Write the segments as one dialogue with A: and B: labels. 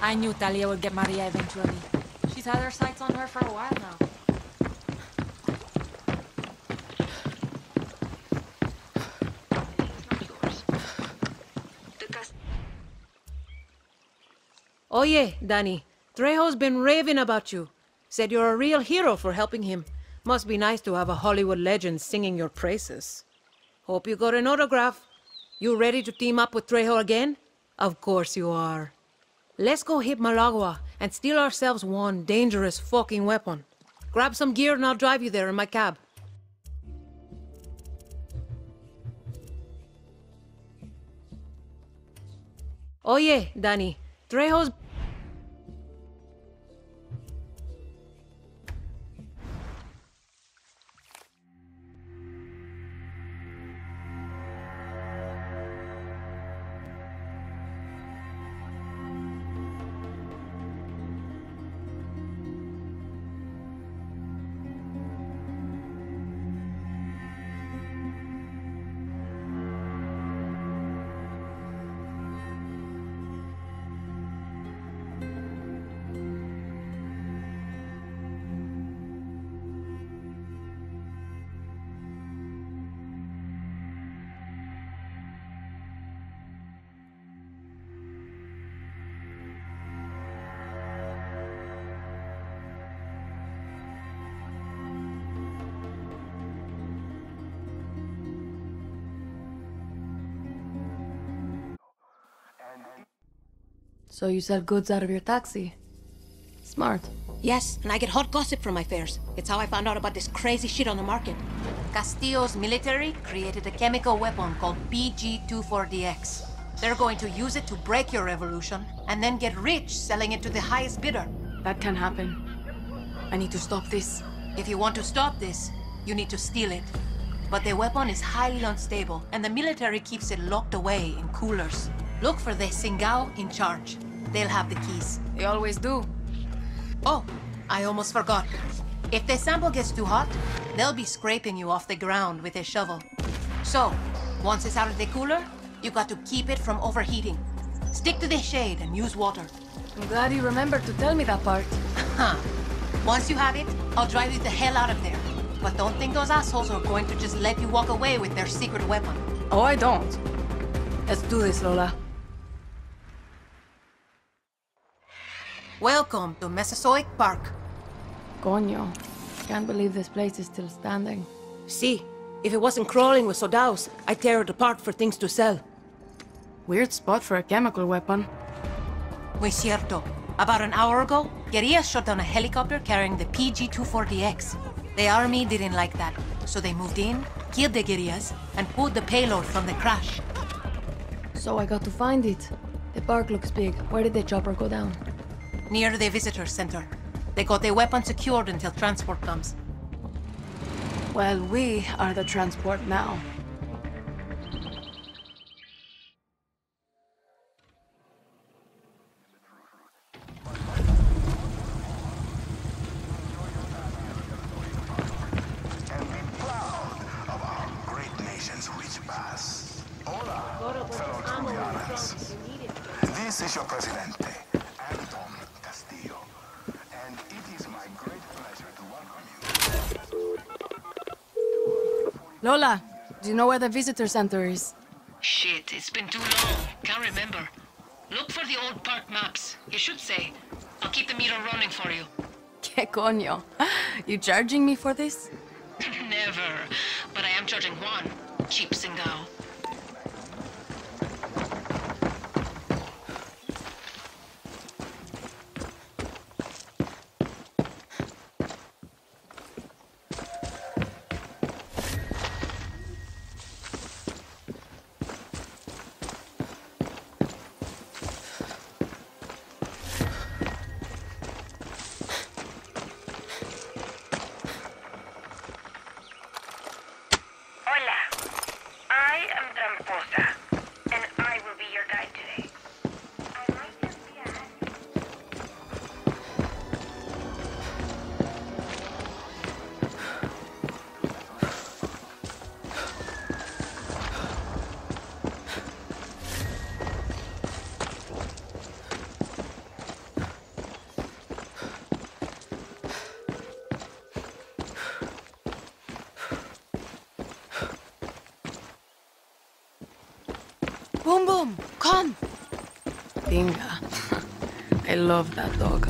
A: I knew Talia would get Maria eventually. She's had her sights on her for a while now.
B: Oye, Danny. Trejo's been raving about you. Said you're a real hero for helping him. Must be nice to have a Hollywood legend singing your praises. Hope you got an autograph. You ready to team up with Trejo again? Of course you are. Let's go hit Malagua and steal ourselves one dangerous fucking weapon. Grab some gear and I'll drive you there in my cab. Oye, Danny. Trejo's
C: So you sell goods out of your taxi. Smart.
B: Yes, and I get hot gossip from my fares. It's how I found out about this crazy shit on the market. Castillo's military created a chemical weapon called PG-24DX. They're going to use it to break your revolution, and then get rich selling it to the highest bidder.
C: That can happen. I need to stop this.
B: If you want to stop this, you need to steal it. But the weapon is highly unstable, and the military keeps it locked away in coolers. Look for the Singao in charge. They'll have the keys.
C: They always do.
B: Oh, I almost forgot. If the sample gets too hot, they'll be scraping you off the ground with a shovel. So, once it's out of the cooler, you got to keep it from overheating. Stick to the shade and use water.
C: I'm glad you remembered to tell me that part.
B: Huh. Once you have it, I'll drive you the hell out of there. But don't think those assholes are going to just let you walk away with their secret weapon.
C: Oh, I don't. Let's do this, Lola.
B: Welcome to Mesozoic Park.
C: Coño. Can't believe this place is still standing.
B: See, if it wasn't crawling with Sodaos, I'd tear it apart for things to sell.
C: Weird spot for a chemical weapon.
B: Muy cierto. About an hour ago, guerrillas shot down a helicopter carrying the PG-24DX. The army didn't like that, so they moved in, killed the guerrillas, and pulled the payload from the crash.
C: So I got to find it. The park looks big. Where did the chopper go down?
B: Near the visitor center. They got the weapon secured until transport comes.
C: Well, we are the transport now.
D: and be proud of our great nation's rich past. Hola, fellow Trujillans. This is your presidente, Anton Castillo, and it is my great pleasure to welcome you.
C: Lola, do you know where the visitor center is?
E: Shit, it's been too long. Can't remember. Look for the old park maps. It should say. I'll keep the meter running for you.
C: Que coño? You charging me for this?
E: Never. But I am charging Juan. Cheap Singao.
B: Boom Boom, come!
C: Dinga. I love that dog.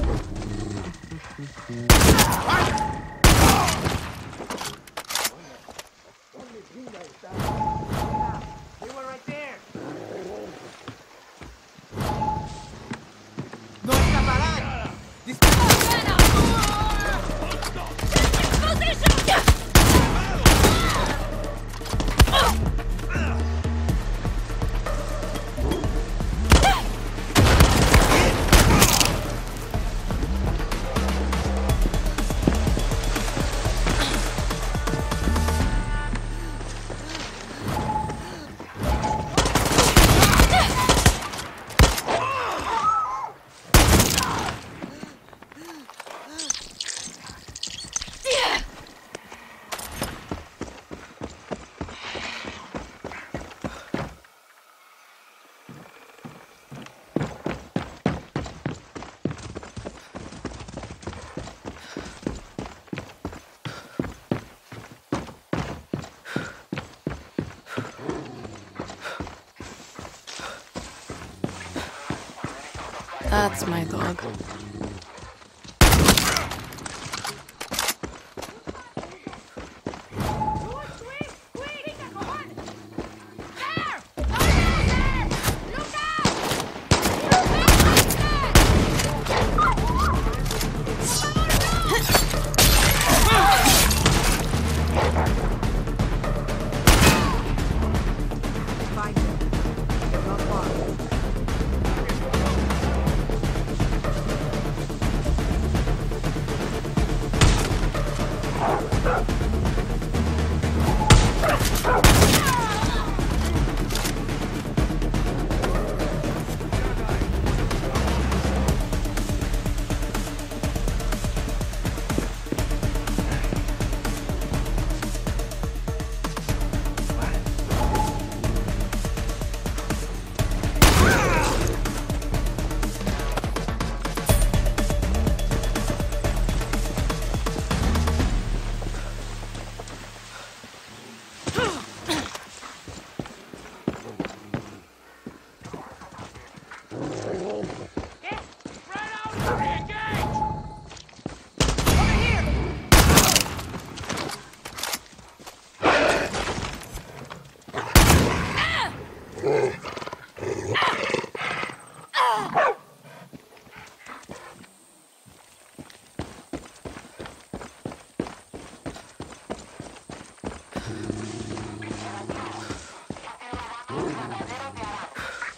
C: That's my dog.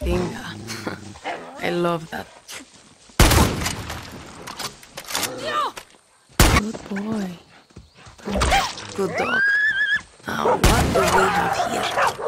C: I love that. Good boy. Good dog. Now, what do we have here?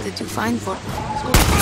C: What did you find for?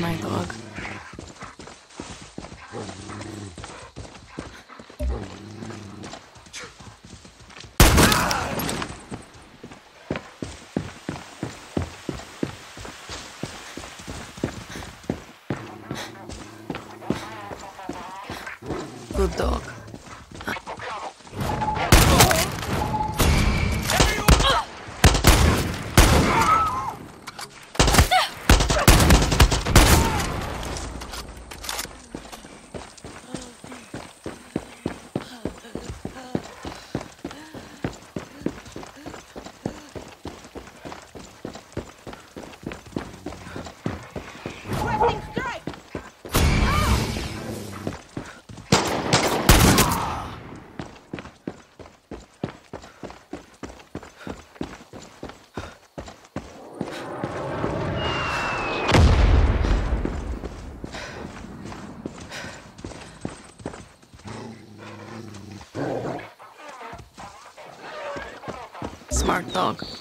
C: My dog. Dog.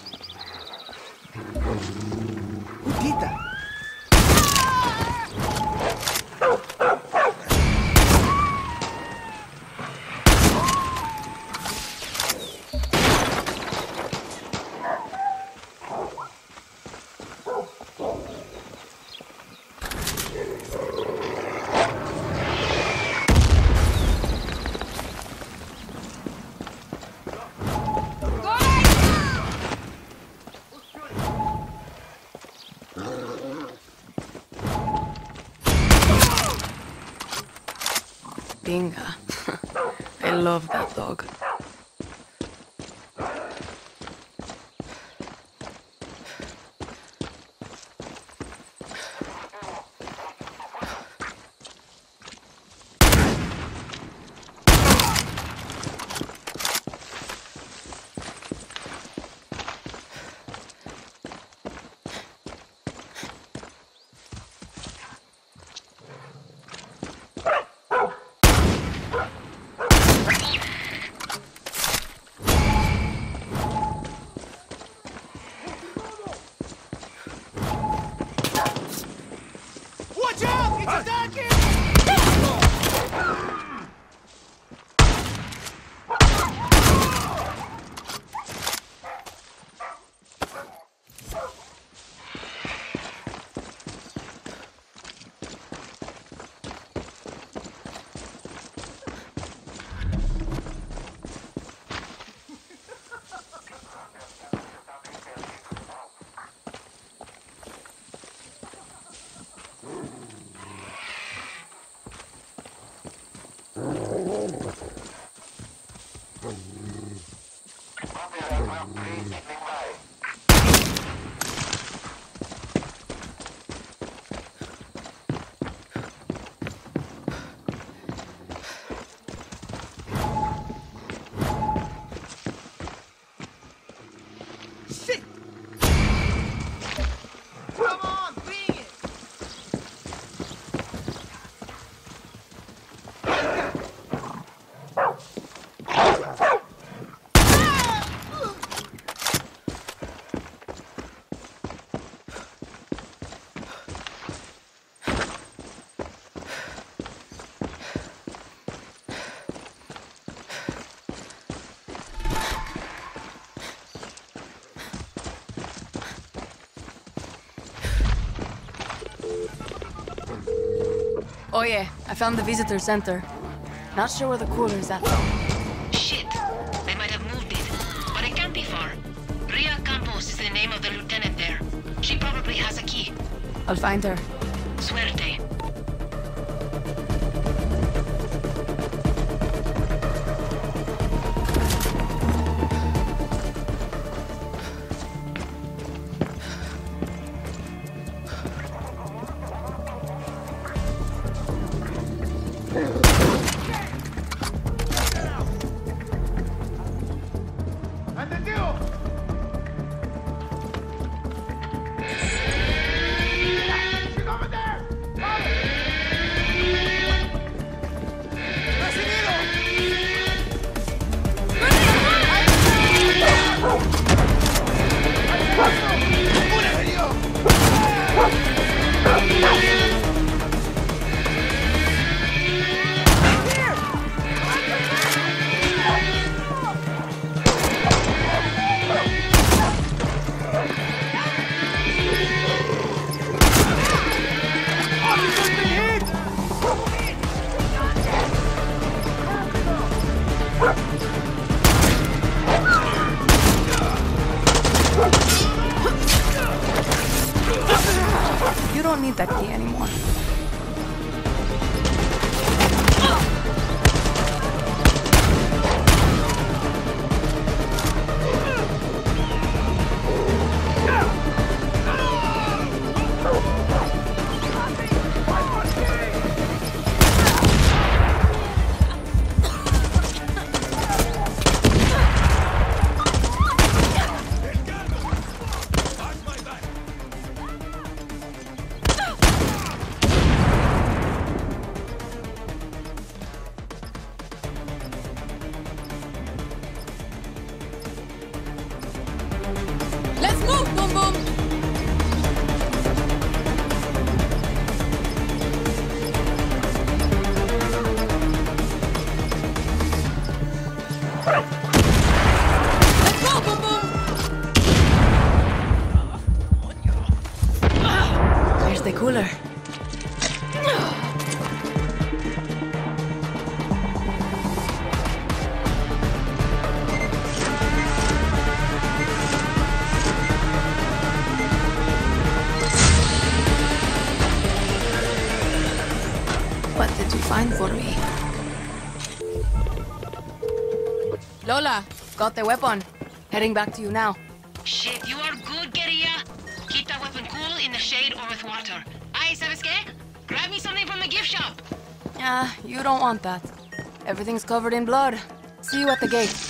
C: Love that dog.
F: Watch
C: Oh yeah, I found the visitor center. Not sure where the cooler is at though.
B: Shit. They might have moved it. But it can't be far. Ria Campos is the name of the lieutenant there. She probably has a key.
C: I'll find her.
B: Suerte.
C: Got their weapon. Heading back to you now.
B: Shit, you are good, guerrilla. Keep that weapon cool in the shade or with water. Aye, ¿sabes? Grab me something from the gift shop.
C: Ah, you don't want that. Everything's covered in blood. See you at the gate.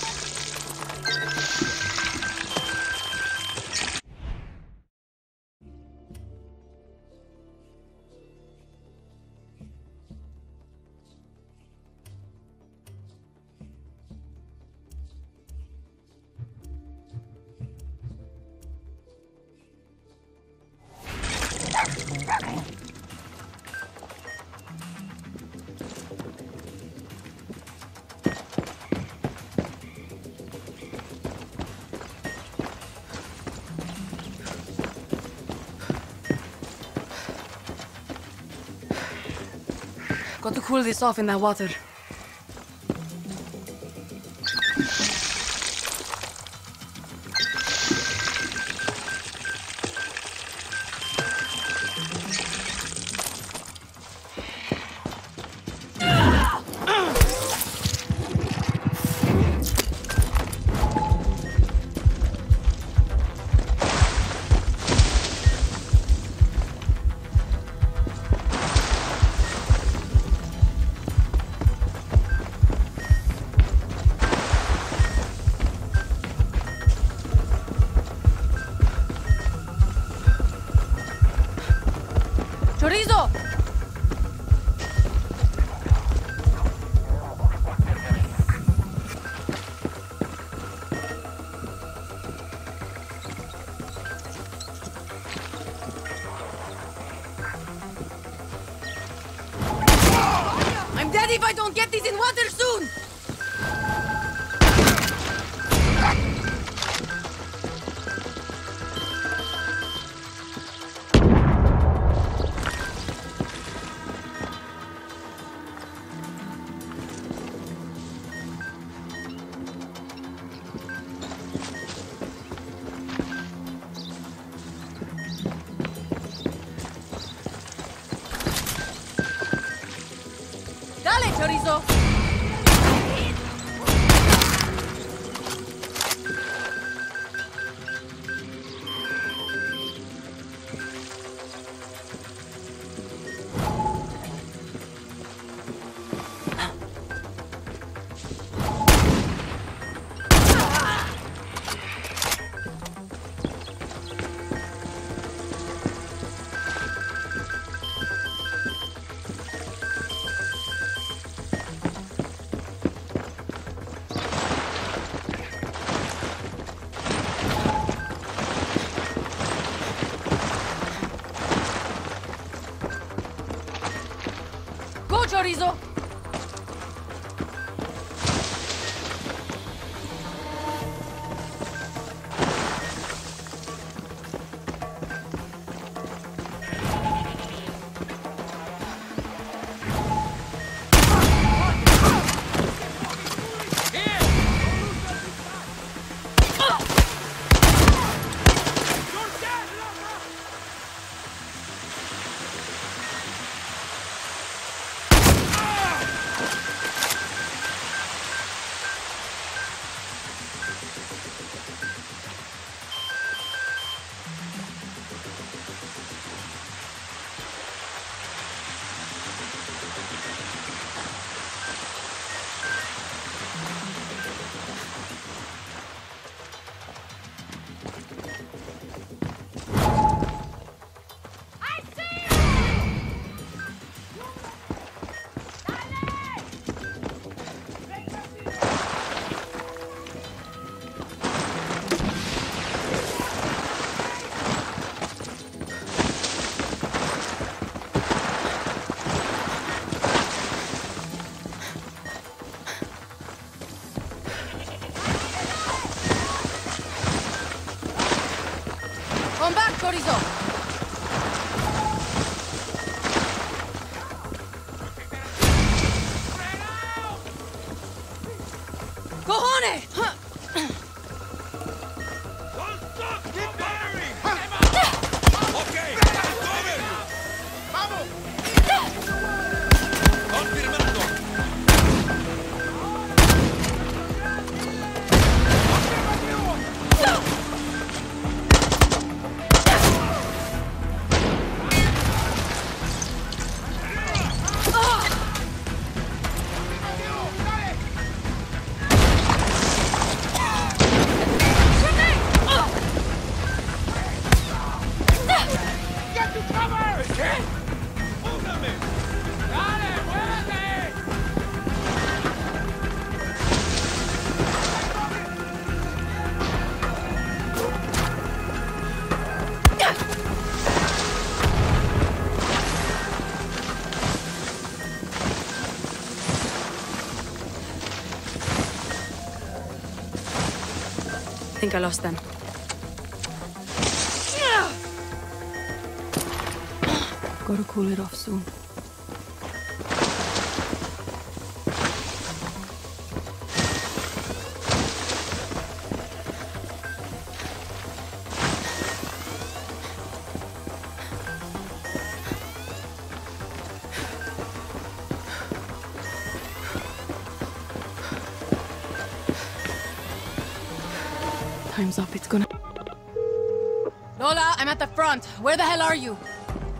C: Cool this off in that water. I'm if I don't get these in water soon! Come back,
G: think I lost them. Gotta cool it off soon.
C: Where the hell are you?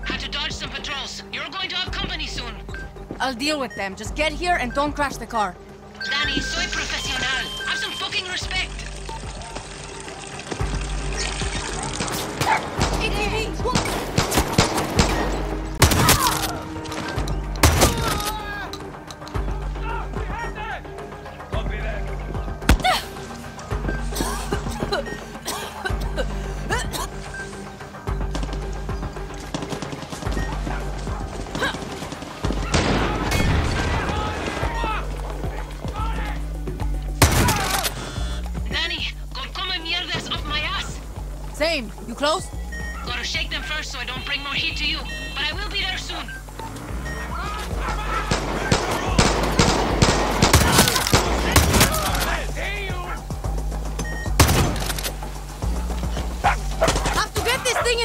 B: Had to dodge some patrols. You're going to have company soon.
C: I'll deal with them. Just get here and don't crash the car.
B: Danny, soy profesional. Have some fucking respect. Danny,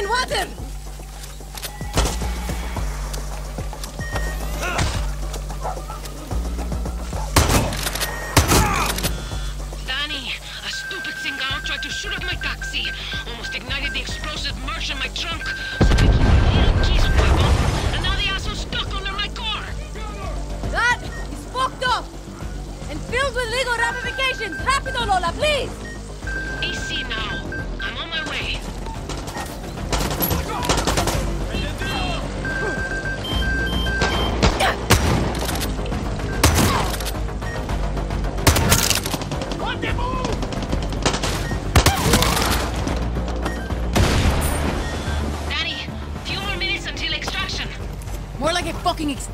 B: to
C: get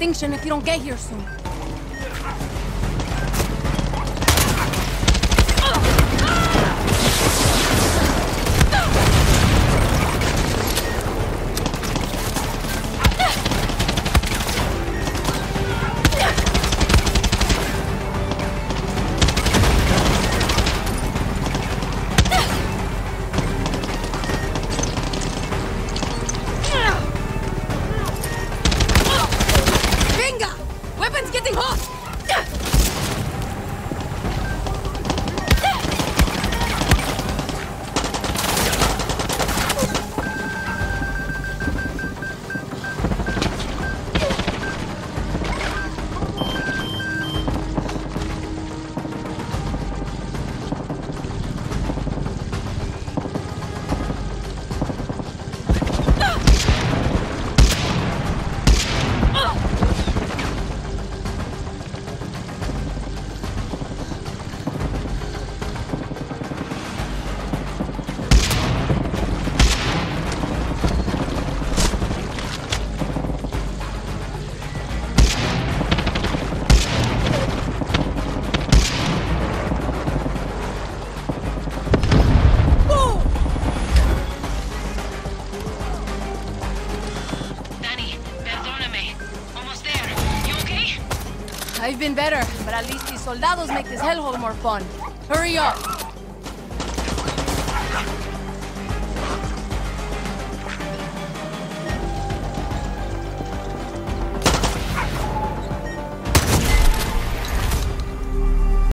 C: extinction if you don't get here soon. soldados make this hellhole more fun. Hurry up!